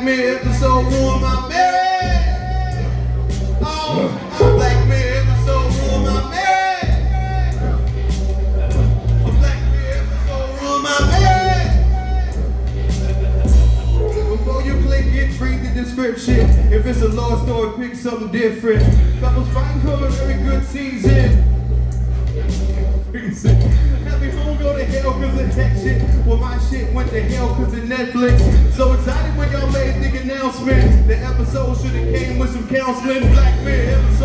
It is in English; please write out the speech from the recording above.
Black episode one. Oh, Black episode one, Black episode one. Before you click read the description. If it's a love story, pick something different. Couples fighting for a very good season. Happy home go to hell cause of that shit. Well, my shit went to hell cause of Netflix. So excited when y'all announcement. The episode should have came with some counseling. Black man